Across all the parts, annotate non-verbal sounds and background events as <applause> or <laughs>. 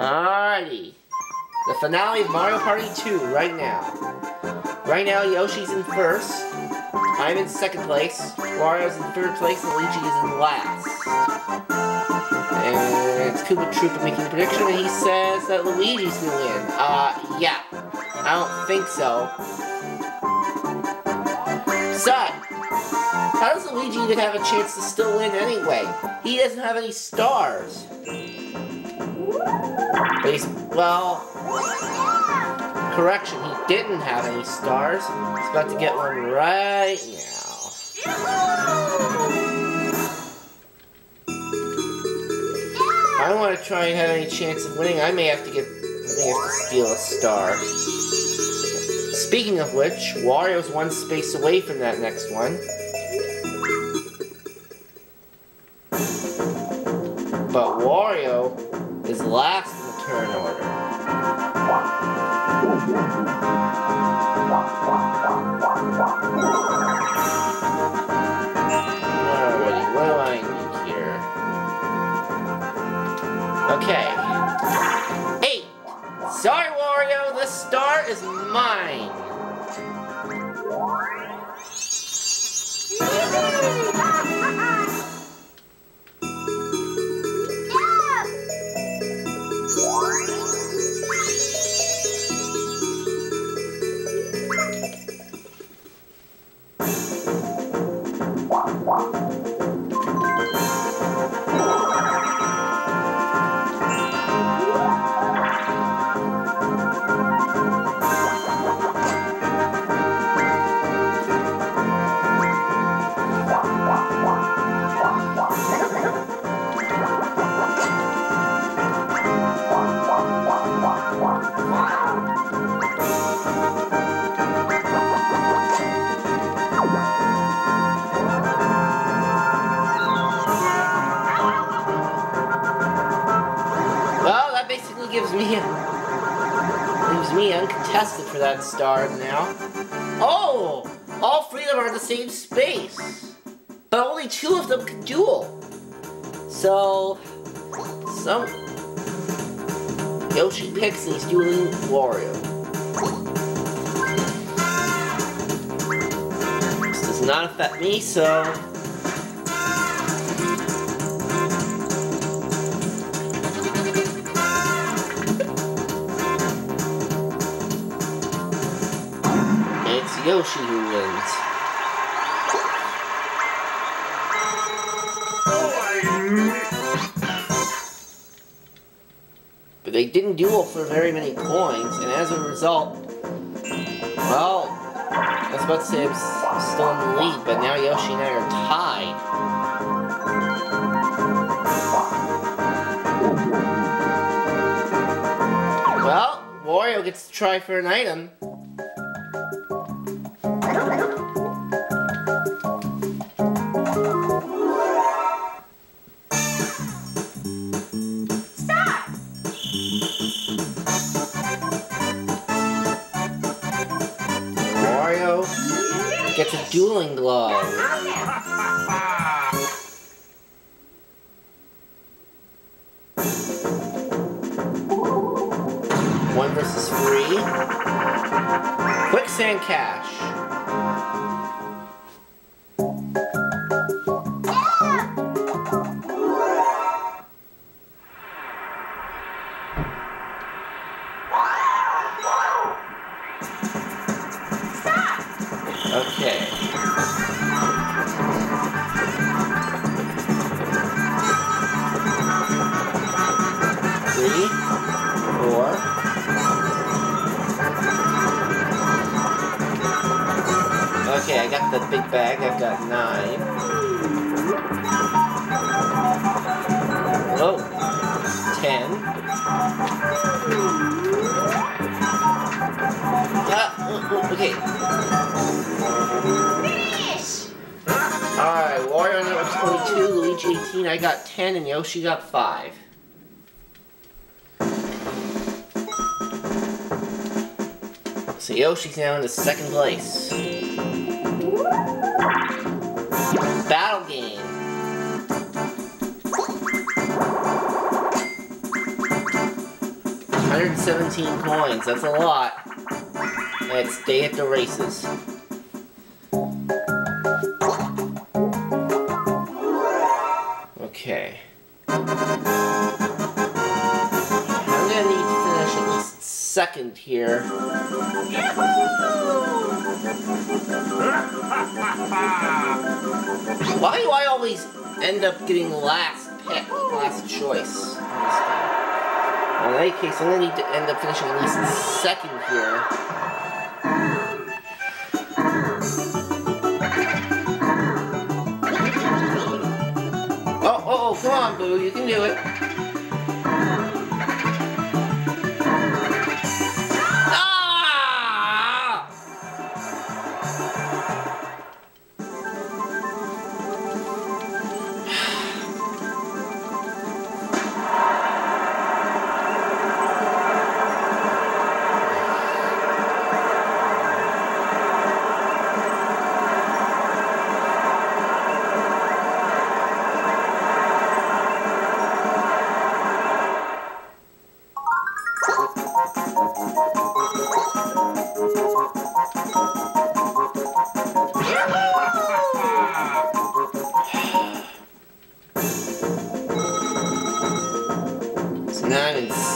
Alrighty. The finale of Mario Party 2 right now. Right now, Yoshi's in first. I'm in second place. Wario's in third place, and Luigi is in last. And it's Koopa Troopa making the prediction, and he says that Luigi's gonna win. Uh, yeah. I don't think so. Besides, how does Luigi even have a chance to still win anyway? He doesn't have any stars. He's, well, correction, he didn't have any stars. He's about to get one right now. I want to try and have any chance of winning, I may have to get, I may have to steal a star. Speaking of which, Wario's one space away from that next one. Uncontested for that star now. Oh! All three of them are in the same space. But only two of them can duel. So some Yoshi picks and dueling Wario. This does not affect me, so Yoshi who wins. But they didn't duel for very many coins, and as a result, well, I was about to say I'm still in the lead, but now Yoshi and I are tied. Well, Wario gets to try for an item. Wario gets a dueling glove. One versus three. Quicksand Cache. The big bag. I've got nine. Oh, ten. Ah, <laughs> okay. Alright, Wario number 22, Luigi 18, I got 10, and Yoshi got 5. So Yoshi's now in the second place. Battle game. 117 coins, that's a lot. Let's stay at the races. Okay. I'm gonna need to finish at least second here. <laughs> Why do I always end up getting last pick, last choice? in any case, I'm gonna need to end up finishing at least second here. Oh, oh, oh, come on, Boo, you can do it.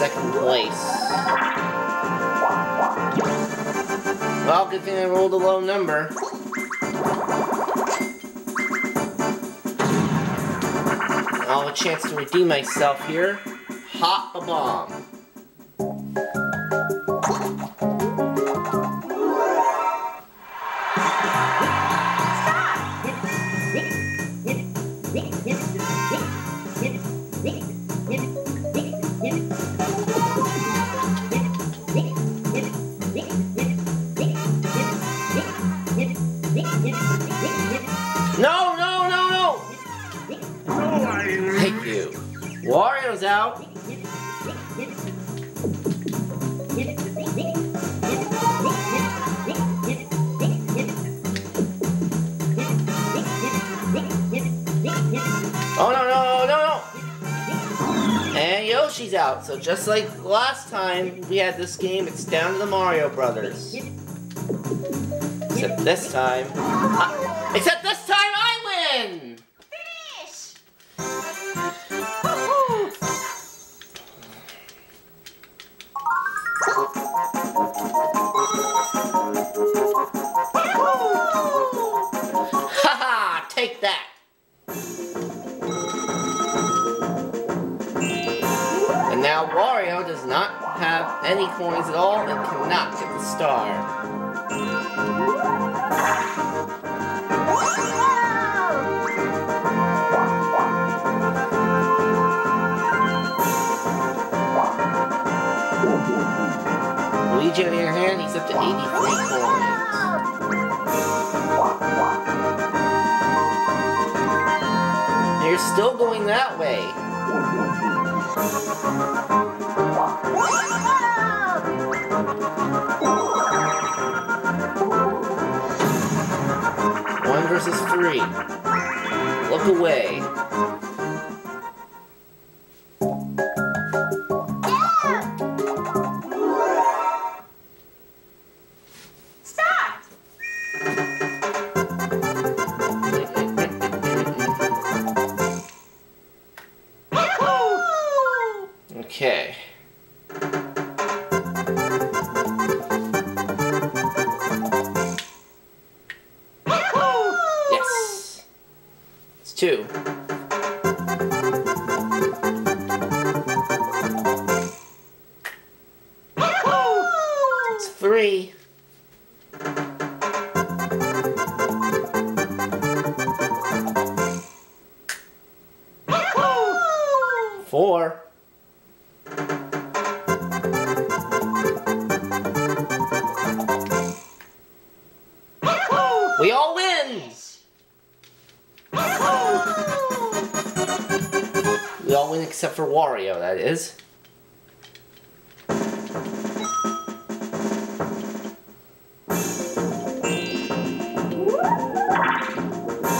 Second place. Well, good thing I rolled a low number. I'll have a chance to redeem myself here. Hot Bob-omb. Out. So just like last time we had this game, it's down to the Mario Brothers. Except this time... I- coins at all and cannot get the star. Luigi, on other hand, he's up to 83 coins. You're still going that way. Versus three. Look away. It's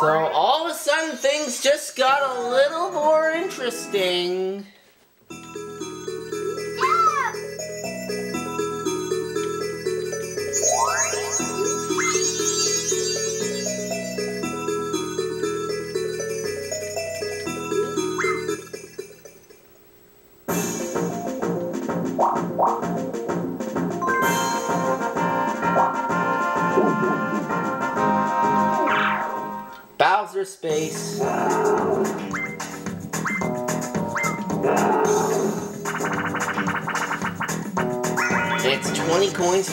So all of a sudden things just got a little more interesting.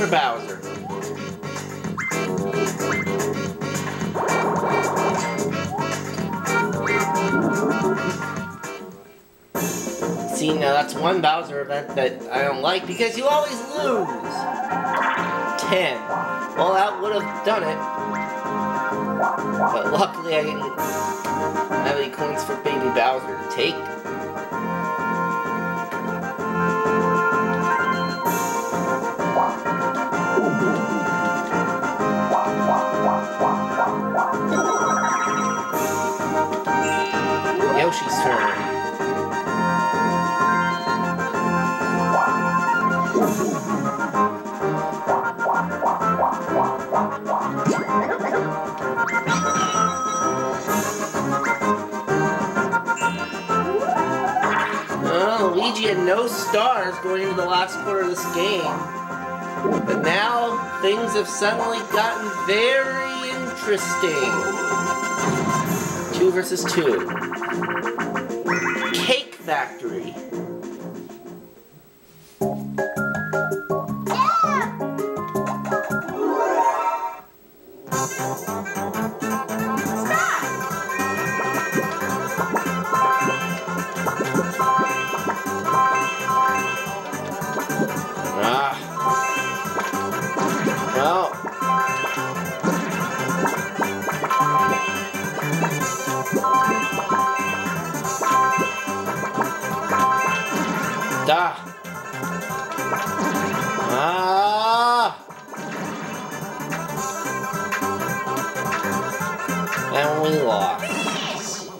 20 Bowser. See, now that's one Bowser event that I don't like because you always lose. 10. Well, that would have done it. But luckily I didn't have any coins for Baby Bowser to take. Luigi had no stars going into the last quarter of this game. But now things have suddenly gotten very interesting. Two versus two. Cake Factory. Da. Ah. And we lost.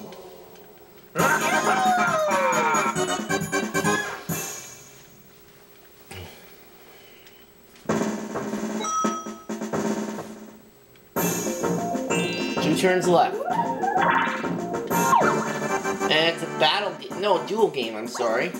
Two turns left. And it's a battle. No, a duel game, I'm sorry.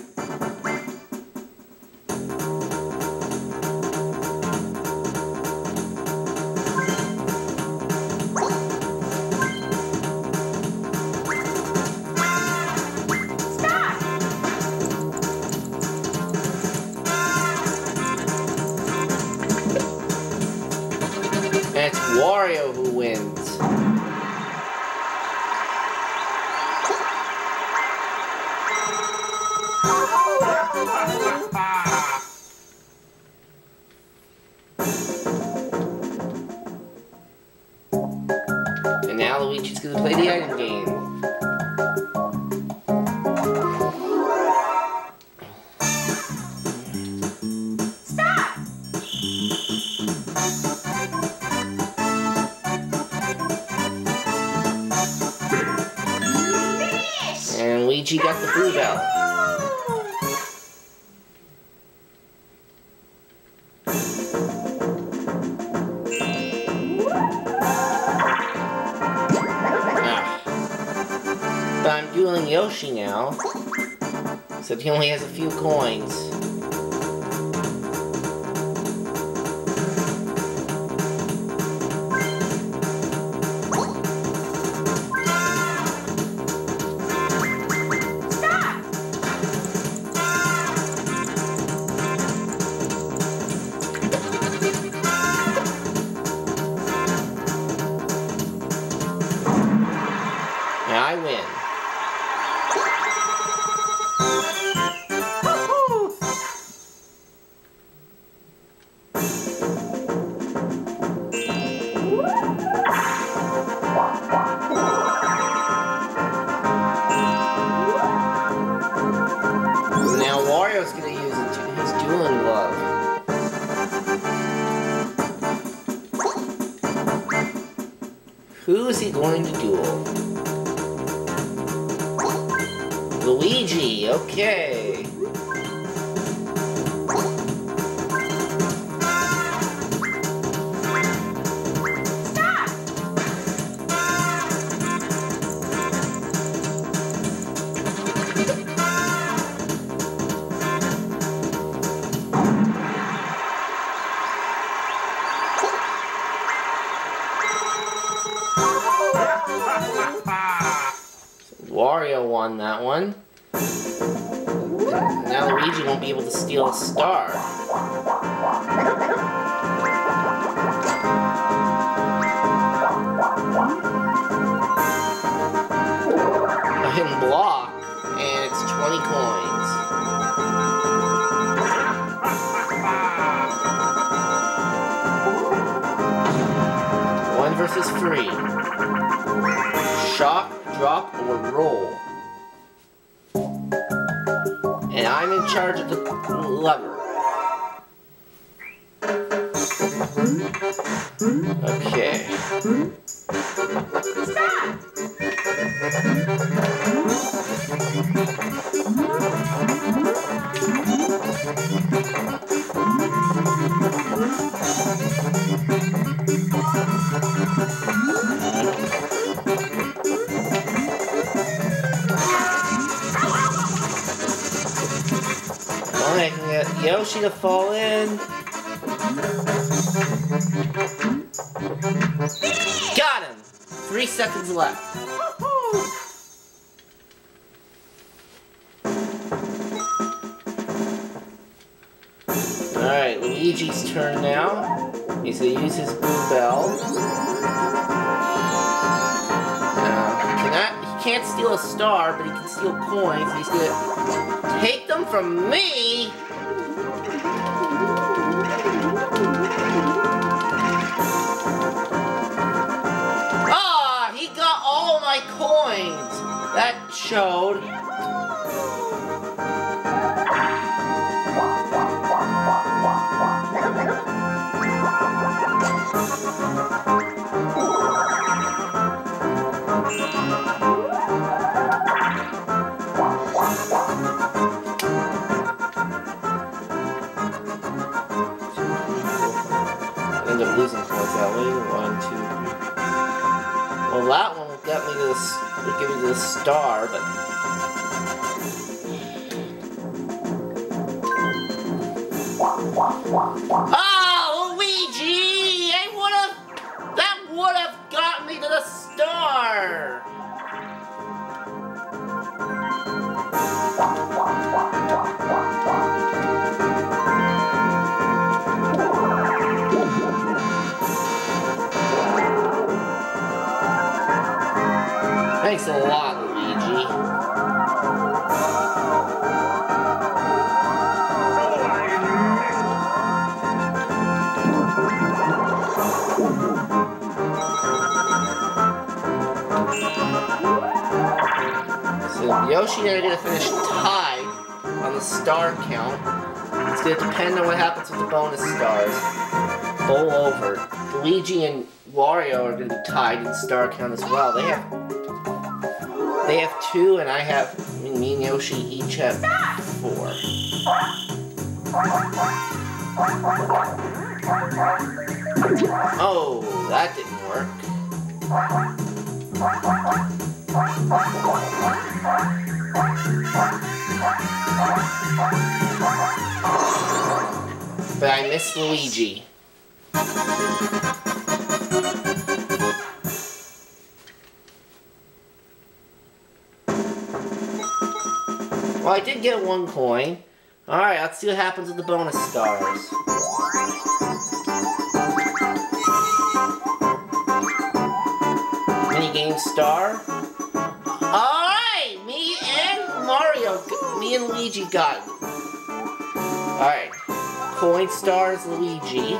And Luigi got the Boo Bell. Ah. But I'm dueling Yoshi now. Except he only has a few coins. Okay. Steal a star. A hidden block, and it's 20 coins. One versus three. Shock, drop, or roll. Charge of the lever. Okay. Yoshi to fall in. Got him! Three seconds left. Alright, Luigi's turn now. He's gonna use his Boo Bell. Uh, Cannot, he can't steal a star, but he can steal coins. He's gonna take them from me! Showed. End up losing that way. One, two, three. Well, that one me to the, s- give me the star, but Oh, a lot. So Yoshi and I are gonna finish tied on the star count. It's gonna depend on what happens with the bonus stars. Bowl over. Luigi and Wario are gonna be tied in star count as well. They have they have two, and I have me and Yoshi each have four. Oh, that didn't work. But I miss Luigi. Well, I did get one coin. Alright, let's see what happens with the bonus stars. Mini game star. Alright, me and Mario, me and Luigi got. Alright, coin stars Luigi.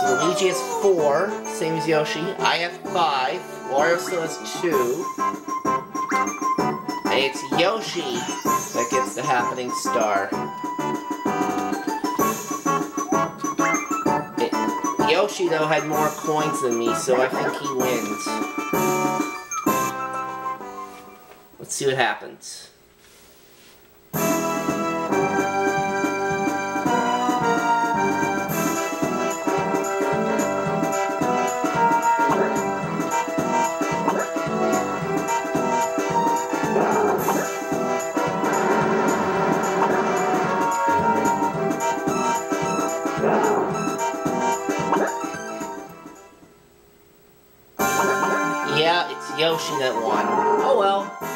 So Luigi has four, same as Yoshi. I have five. Wario still has two. It's Yoshi that gets the happening star. It- Yoshi, though, had more coins than me, so I think he wins. Let's see what happens. Yoshi that won. Oh well.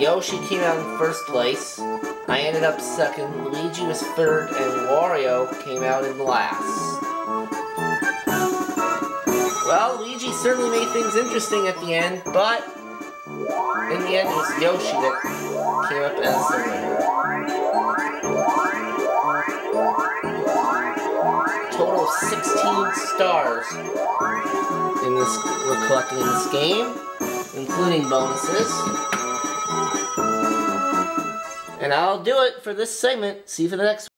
Yoshi came out in first place. I ended up second. Luigi was third, and Wario came out in last. Well, Luigi certainly made things interesting at the end, but in the end, it was Yoshi that came up as the winner. Total of 16 stars in this we're collecting in this game, including bonuses. And I'll do it for this segment. See you for the next